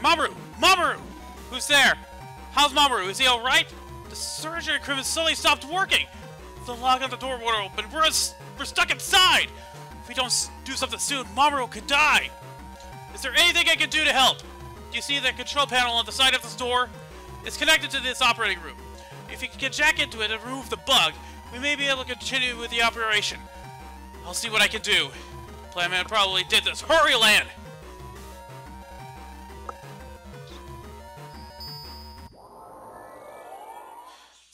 Mamoru! Mamoru! Who's there? How's Mamoru? Is he alright? The surgery equipment suddenly stopped working! The lock on the door won't open. We're, we're stuck inside! If we don't do something soon, Mamoru could die! Is there anything I can do to help? Do you see the control panel on the side of this door? It's connected to this operating room. If you can jack into it and remove the bug, we may be able to continue with the operation. I'll see what I can do. Plant Man probably did this. Hurry, Lan!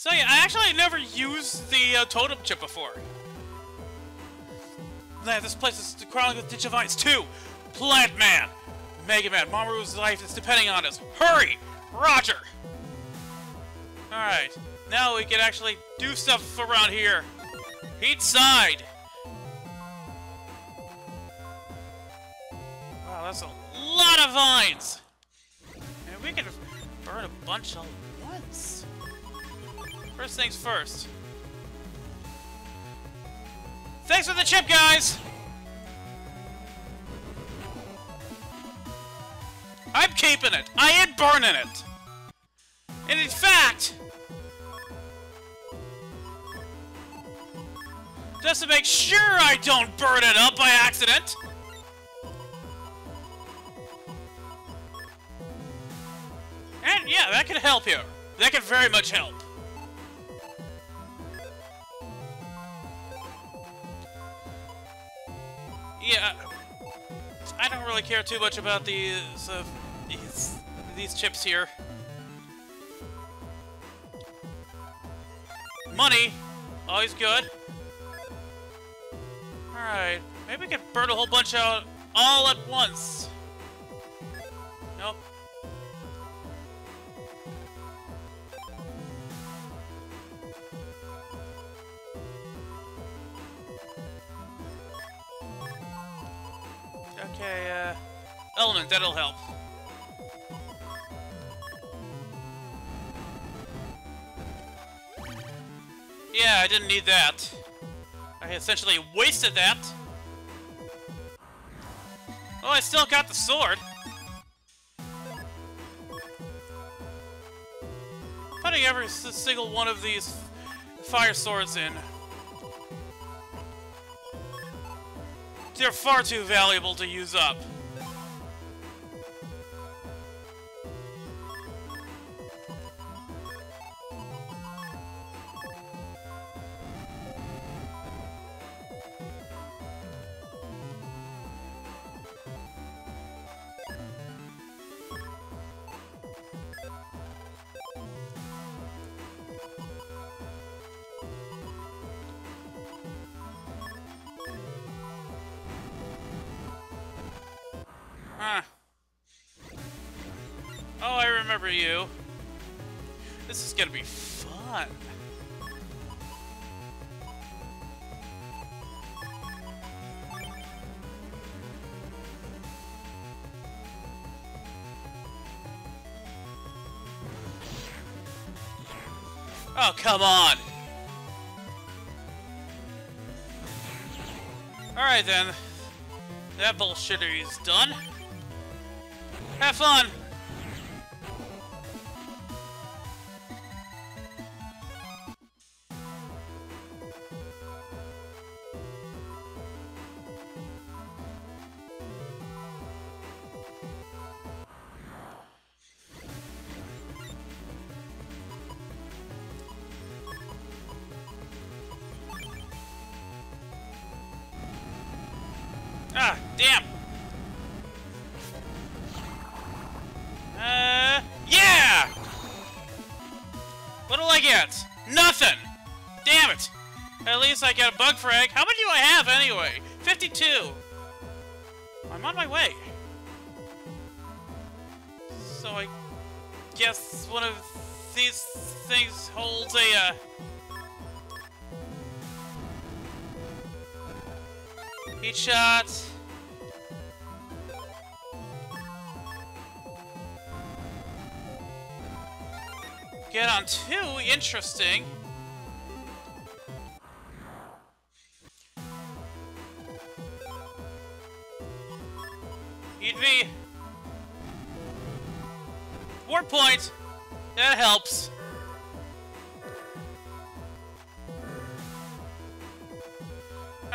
So yeah, I actually never used the uh, totem chip before. This place is crawling with Digivines too! Plant Man! Mega Man, Mamoru's life is depending on us. Hurry! Roger! Alright, now we can actually do stuff around here. Heat side! Wow, that's a lot of vines! And we can burn a bunch all at once. First things first. Thanks for the chip, guys! I'm keeping it! I ain't burning it! And in fact, just to make sure I don't burn it up by accident, and yeah, that could help here. That could very much help. Yeah, I don't really care too much about these, uh, these, these chips here. Money, always good. Alright, maybe we can burn a whole bunch out all at once. Nope. Okay, uh, element, that'll help. Yeah, I didn't need that. I essentially wasted that. Oh, I still got the sword. Putting every single one of these fire swords in. They're far too valuable to use up. Huh. Oh, I remember you. This is gonna be fun. Oh, come on! Alright then. That bullshitter is done. Have fun! So I guess one of these things holds a, uh... Heat shot. Get on two, interesting. Helps.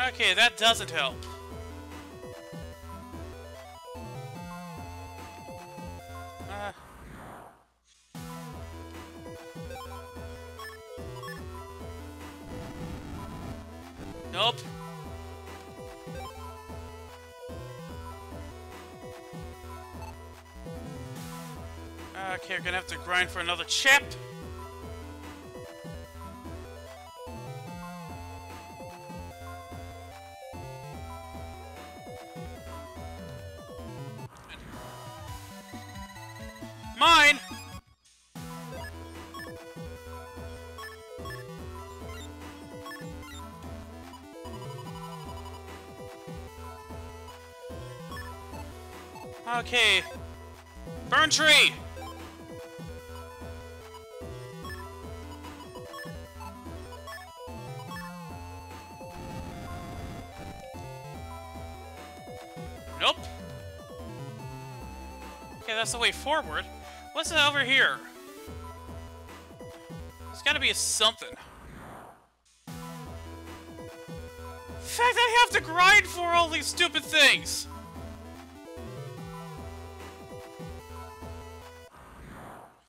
Okay, that doesn't help. Uh. Nope. We're gonna have to grind for another chip. Mine! Okay. Burn tree! That's the way forward. What's over here? There's gotta be something. In fact, I have to grind for all these stupid things!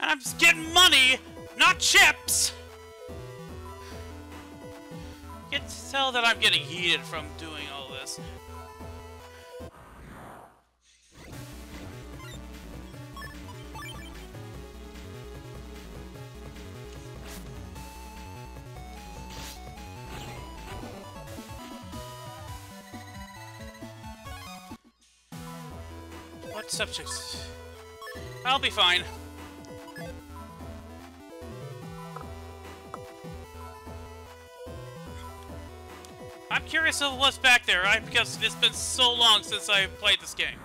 And I'm just getting money, not chips! You can tell that I'm getting heated from doing all this. What subjects? I'll be fine. I'm curious of what's back there, I, because it's been so long since I played this game.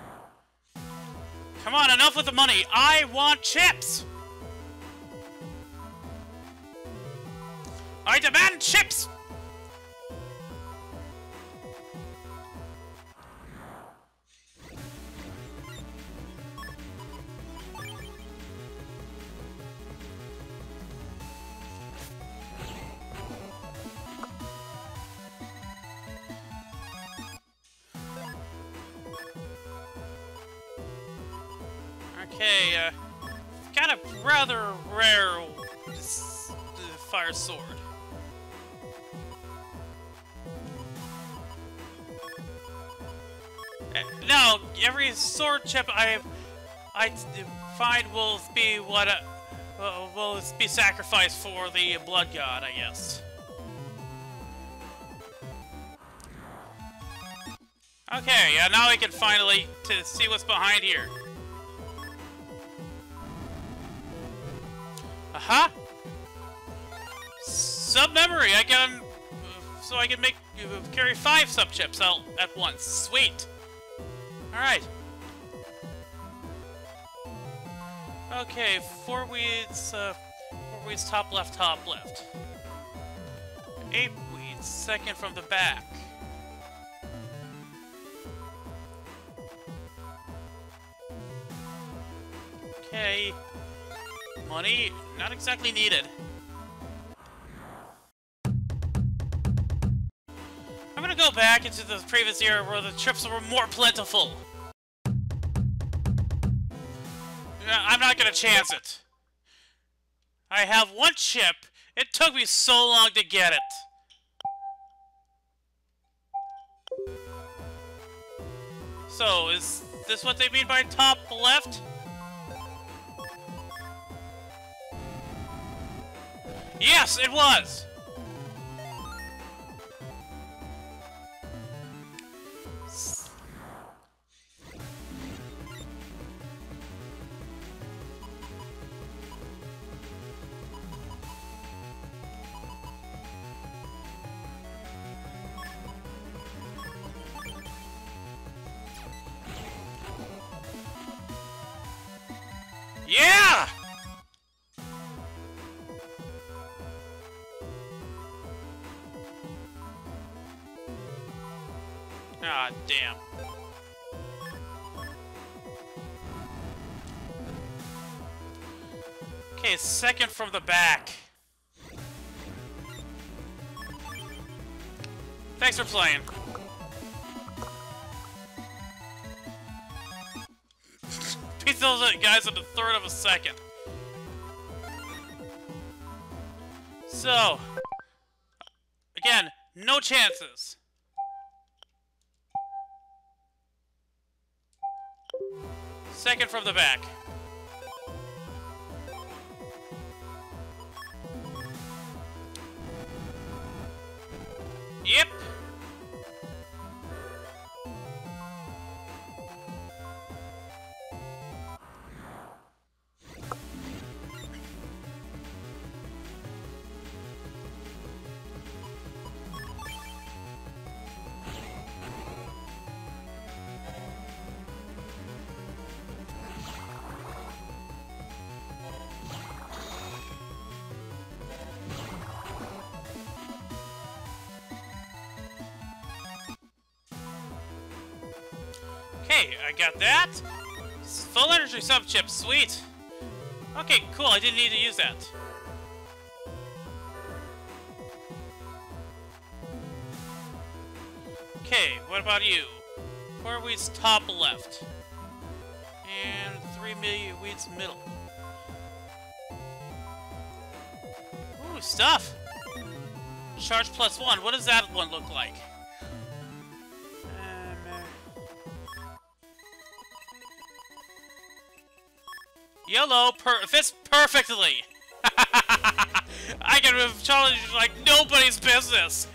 Come on, enough with the money. I want chips! Okay, uh, got a rather rare uh, fire sword. Uh, No, every sword chip I I find will be what uh, uh, will be sacrificed for the blood god, I guess. Okay, yeah, now we can finally to see what's behind here. Aha! Sub memory. I can, so I can make uh, carry five sub chips out at once. Sweet. All right. Okay, four weeds. Uh, four weeds. Top left. Top left. Eight weeds. Second from the back. Okay. Money, not exactly needed. I'm gonna go back into the previous era where the trips were more plentiful. I'm not gonna chance it. I have one chip. It took me so long to get it. So, is this what they mean by top left? Yes, it was! Ah, damn. Okay, second from the back. Thanks for playing. Beat those guys in a third of a second. So, again, no chances. Second from the back. Okay, I got that. Full energy sub chip, sweet. Okay, cool, I didn't need to use that. Okay, what about you? Four weeds top left. And three million weeds middle. Ooh, stuff! Charge plus one, what does that one look like? Yellow per fits perfectly. I can have challenged like nobody's business.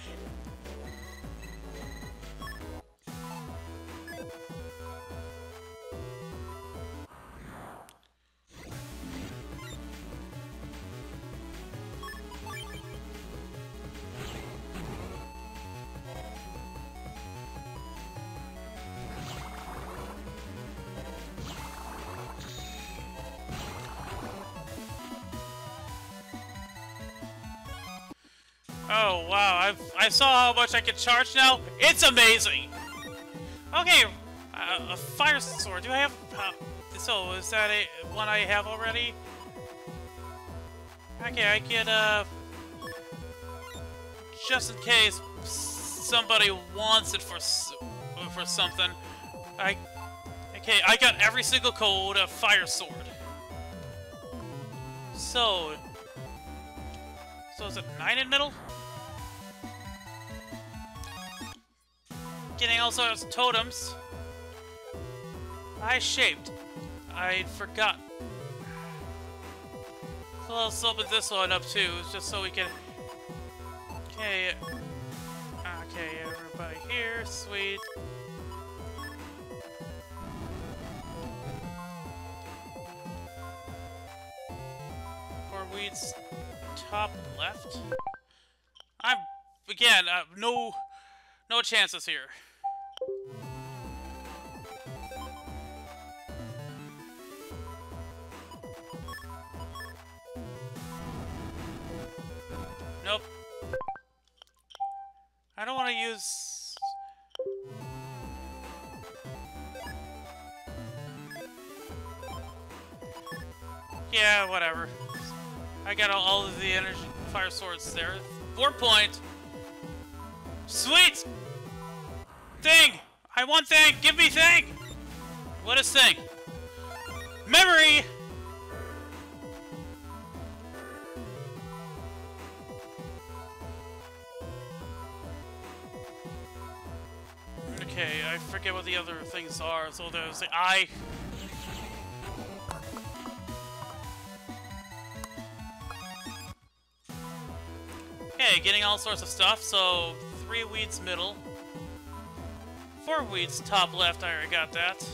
Oh wow, I've, I saw how much I can charge now. It's amazing. Okay, uh, a fire sword. Do I have? Uh, so is that a one I have already? Okay, I can uh, just in case somebody wants it for for something. I okay, I got every single code of fire sword. So, so is it nine in middle? Getting all sorts of totems. I shaped. I forgot. So let's open this one up too, just so we can. Okay. Okay, everybody here, sweet. Four weeds, top left. I'm again, uh, no, no chances here. Nope. I don't want to use... Yeah, whatever. I got all, of the energy fire swords there. Four point. Sweet! Thing! I want thing! Give me thing! What is thing? Memory! I forget what the other things are. So there's the eye. Okay, getting all sorts of stuff. So three weeds middle, four weeds top left. I already got that.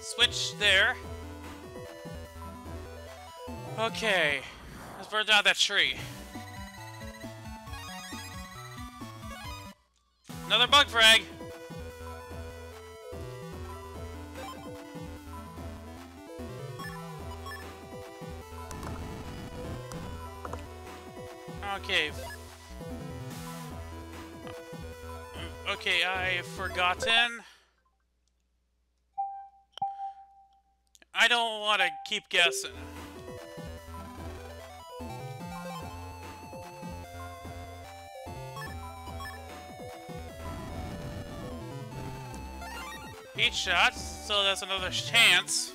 Switch there. Okay. Let's burn down that tree. Another bug frag! Okay. Okay, I've forgotten. I don't want to keep guessing. Eight shots, so that's another chance.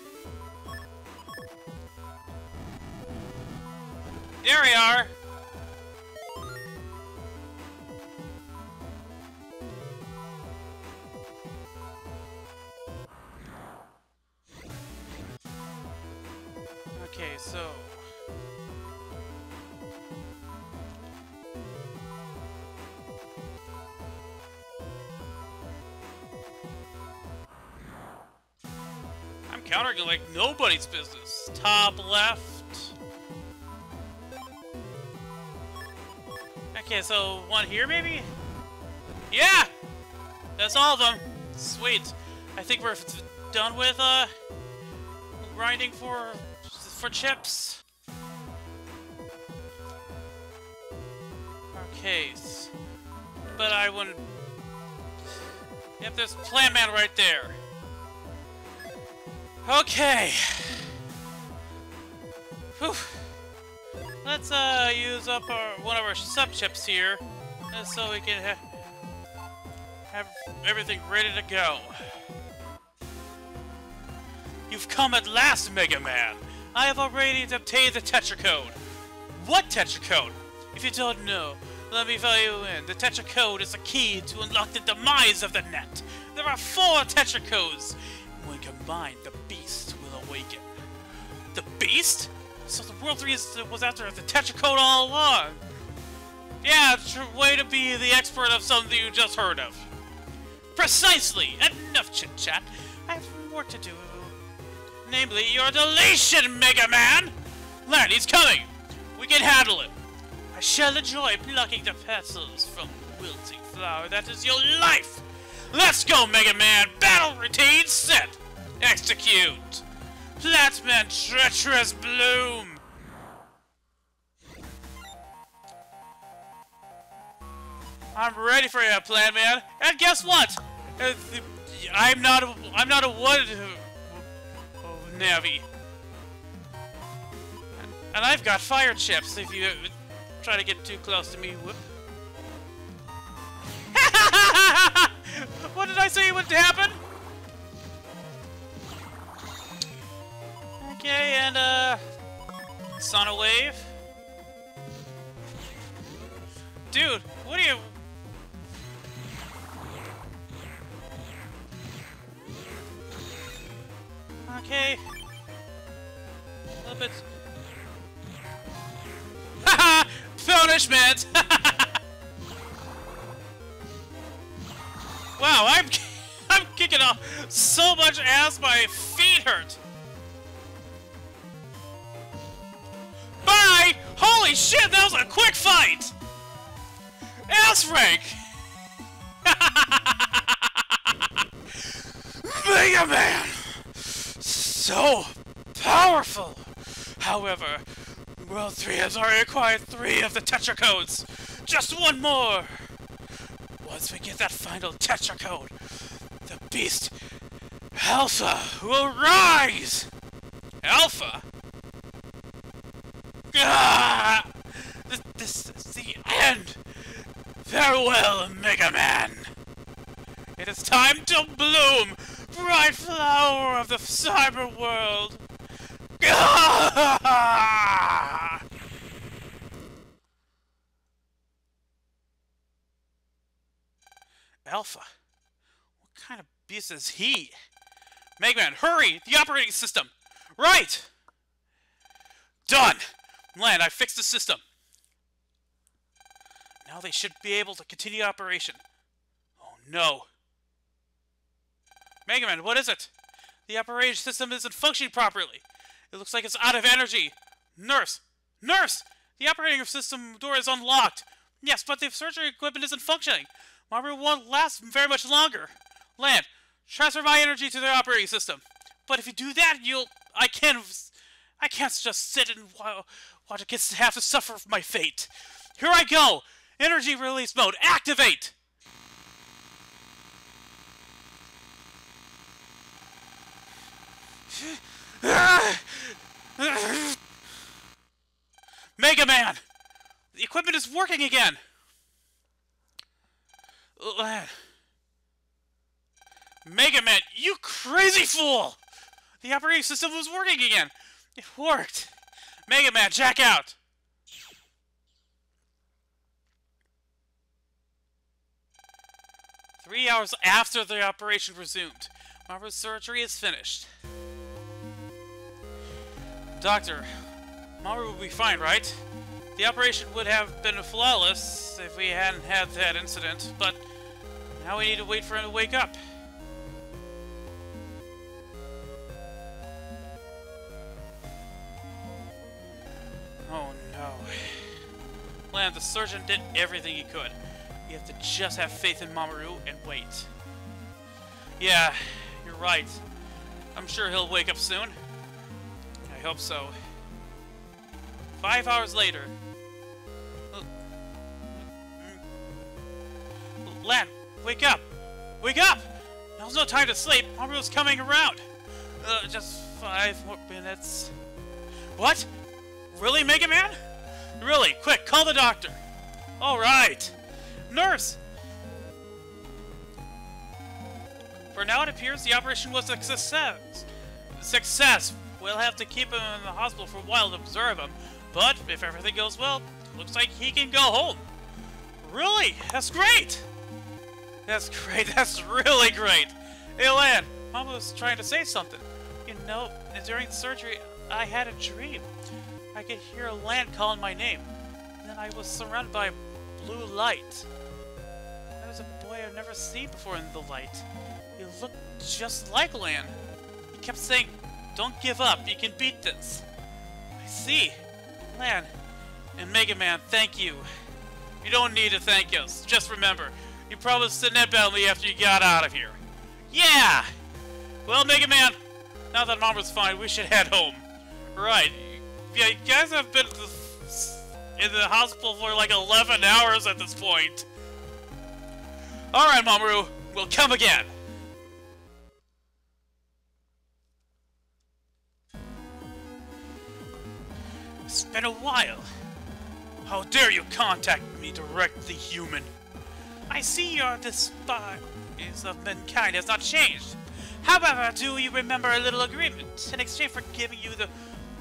There we are! Like nobody's business. Top left. Okay, so one here maybe? Yeah! That's all of them. Sweet. I think we're done with, uh, grinding for, for chips. Okay. But I wouldn't... Yep, there's Plant Man right there. Okay. Whew. Let's uh use up our one of our sub chips here, uh, so we can ha have everything ready to go. You've come at last, Mega Man. I have already obtained the Tetra Code. What Tetra Code? If you don't know, let me fill you in. The Tetra Code is the key to unlock the demise of the net. There are four Tetra Codes. When combined, the Beast will awaken. The Beast? So the World 3 is, was after the Tetra Code all along. Yeah, way to be the expert of something you just heard of. Precisely! Enough chit-chat. I have work to do. Namely, your deletion, Mega Man! Lan, he's coming! We can handle it. I shall enjoy plucking the petals from wilting flower that is your life! Let's go, Mega Man! Battle routine set! Execute! Plant Man Treacherous Bloom! I'm ready for you, Plant Man. And guess what? Uh, I'm not a, I'm not a wood uh, uh, Navi. And I've got fire chips if you uh, try to get too close to me. Whoop. Did I say would happen? Okay, and uh Sonic Wave. Dude, what are you Okay. A little bit. Punishment! Wow, I'm I'm kicking off so much ass my feet hurt. Bye! Holy shit, that was a quick fight! Ass rank! Mega Man! So powerful! However, World 3 has already acquired three of the Tetra Codes! Just one more! Once we get that final Tetra Code, the beast Alpha will rise! Alpha? Ah! This, this is the end! Farewell, Mega Man! It is time to bloom! Bright flower of the cyber world! Ah! Alpha? What kind of beast is he? Mega Man, hurry! The operating system! Right! Done! Lan, I fixed the system. Now they should be able to continue operation. Oh no. Megaman, what is it? The operating system isn't functioning properly. It looks like it's out of energy. Nurse! Nurse! The operating system door is unlocked. Yes, but the surgery equipment isn't functioning. Mamoru won't last very much longer. Lan, transfer my energy to the operating system. But if you do that, you'll... I can't... I can't just sit and watch it kids have to suffer my fate. Here I go! Energy release mode, activate! Mega Man! The equipment is working again! Mega Man, you crazy fool! The operating system was working again! It worked! Mega Man, jack out! Three hours after the operation resumed, Mamoru's surgery is finished. Doctor, Mamoru will be fine, right? The operation would have been flawless if we hadn't had that incident, but now we need to wait for him to wake up. Oh no. Lan, the surgeon did everything he could. You have to just have faith in Mamoru and wait. Yeah, you're right. I'm sure he'll wake up soon. I hope so. Five hours later. Lan, wake up! Wake up! Now's no time to sleep. Mamoru's coming around. Uh, just five more minutes. What? Really, Mega Man? Really? Quick, call the doctor. All right. Nurse! For now, it appears the operation was a success. Success! We'll have to keep him in the hospital for a while to observe him. But if everything goes well, looks like he can go home. Really? That's great! That's great. That's really great. Hey, Lan, Mamoru's trying to say something. You know, during surgery, I had a dream. I could hear Lan calling my name. Then I was surrounded by blue light. There was a boy I've never seen before in the light. He looked just like Lan. He kept saying, don't give up, you can beat this. I see. Lan. And Mega Man, thank you. You don't need to thank us. Just remember, you promised to netbattle me after you got out of here. Yeah! Well, Mega Man, now that Mamoru's fine, we should head home. Right. Yeah, you guys have been in the hospital for like 11 hours at this point. Alright, Mamoru, we'll come again. It's been a while. How dare you contact me directly, human? I see your despise of mankind has not changed. However, do you remember a little agreement? In exchange for giving you the,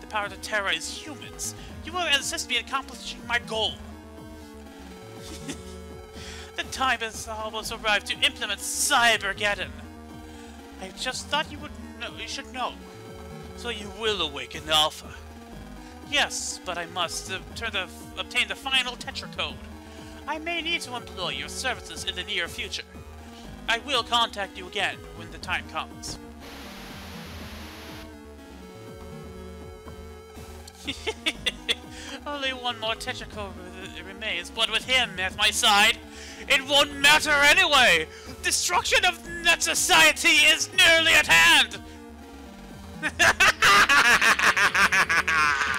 the power to terrorize humans, you will assist me in accomplishing my goal. the time has almost arrived to implement Cybergeddon. I just thought you would know, you should know. So you will awaken Alpha. Yes, but I must uh, the, obtain the final Tetra code. I may need to employ your services in the near future. I will contact you again when the time comes. Only one more Tetra remains, but with him at my side, it won't matter anyway! Destruction of net society is nearly at hand!